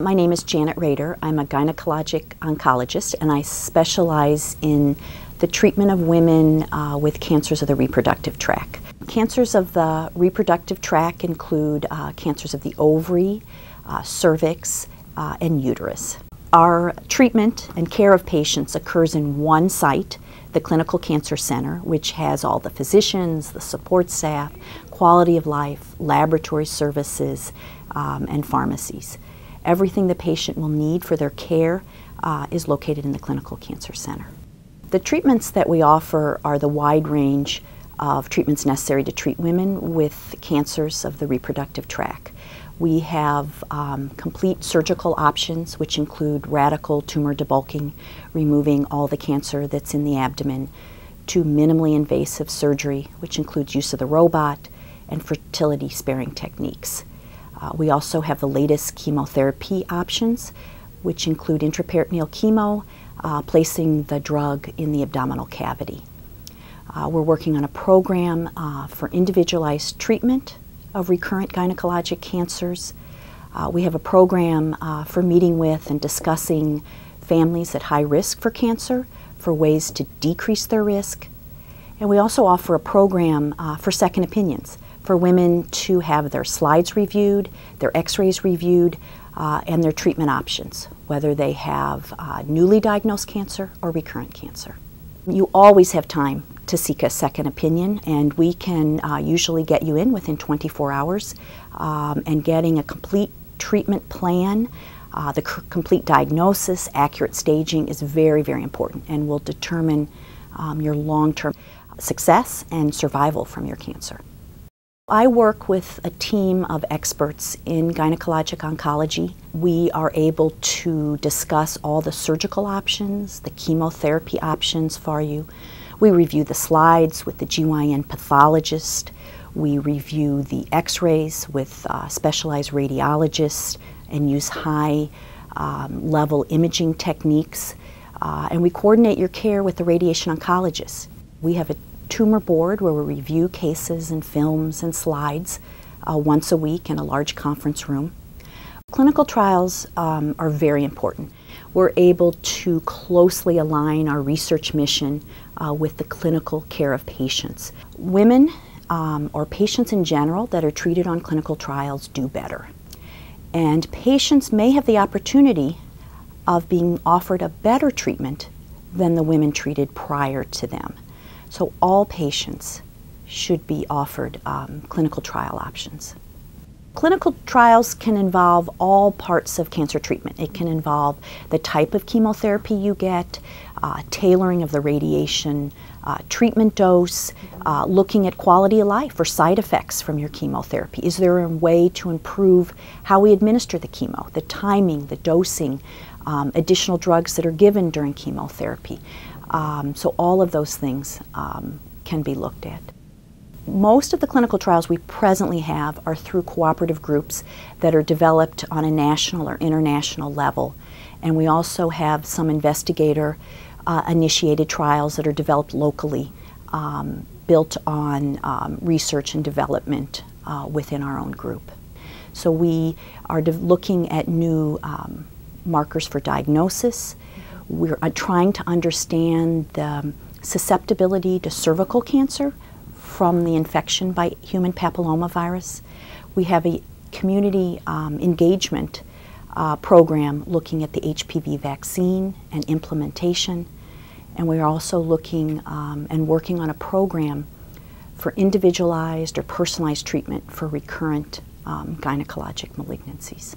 My name is Janet Rader. I'm a gynecologic oncologist and I specialize in the treatment of women uh, with cancers of the reproductive tract. Cancers of the reproductive tract include uh, cancers of the ovary, uh, cervix, uh, and uterus. Our treatment and care of patients occurs in one site, the Clinical Cancer Center, which has all the physicians, the support staff, quality of life, laboratory services, um, and pharmacies. Everything the patient will need for their care uh, is located in the Clinical Cancer Center. The treatments that we offer are the wide range of treatments necessary to treat women with cancers of the reproductive tract. We have um, complete surgical options, which include radical tumor debulking, removing all the cancer that's in the abdomen, to minimally invasive surgery, which includes use of the robot, and fertility sparing techniques. Uh, we also have the latest chemotherapy options, which include intraperitoneal chemo, uh, placing the drug in the abdominal cavity. Uh, we're working on a program uh, for individualized treatment of recurrent gynecologic cancers. Uh, we have a program uh, for meeting with and discussing families at high risk for cancer for ways to decrease their risk. And we also offer a program for second opinions for women to have their slides reviewed, their x-rays reviewed, uh, and their treatment options, whether they have uh, newly diagnosed cancer or recurrent cancer. You always have time to seek a second opinion, and we can uh, usually get you in within 24 hours. Um, and getting a complete treatment plan, uh, the complete diagnosis, accurate staging is very, very important and will determine um, your long term success and survival from your cancer. I work with a team of experts in gynecologic oncology. We are able to discuss all the surgical options, the chemotherapy options for you. We review the slides with the GYN pathologist. We review the x-rays with uh, specialized radiologists and use high um, level imaging techniques. Uh, and we coordinate your care with the radiation oncologist. We have a tumor board where we review cases and films and slides uh, once a week in a large conference room. Clinical trials um, are very important. We're able to closely align our research mission uh, with the clinical care of patients. Women um, or patients in general that are treated on clinical trials do better. And patients may have the opportunity of being offered a better treatment than the women treated prior to them. So all patients should be offered um, clinical trial options. Clinical trials can involve all parts of cancer treatment. It can involve the type of chemotherapy you get, uh, tailoring of the radiation uh, treatment dose, uh, looking at quality of life or side effects from your chemotherapy. Is there a way to improve how we administer the chemo, the timing, the dosing, um, additional drugs that are given during chemotherapy? Um, so all of those things um, can be looked at. Most of the clinical trials we presently have are through cooperative groups that are developed on a national or international level. And we also have some investigator uh, initiated trials that are developed locally, um, built on um, research and development uh, within our own group. So we are looking at new um, markers for diagnosis, we're uh, trying to understand the susceptibility to cervical cancer from the infection by human papillomavirus. We have a community um, engagement uh, program looking at the HPV vaccine and implementation. And we're also looking um, and working on a program for individualized or personalized treatment for recurrent um, gynecologic malignancies.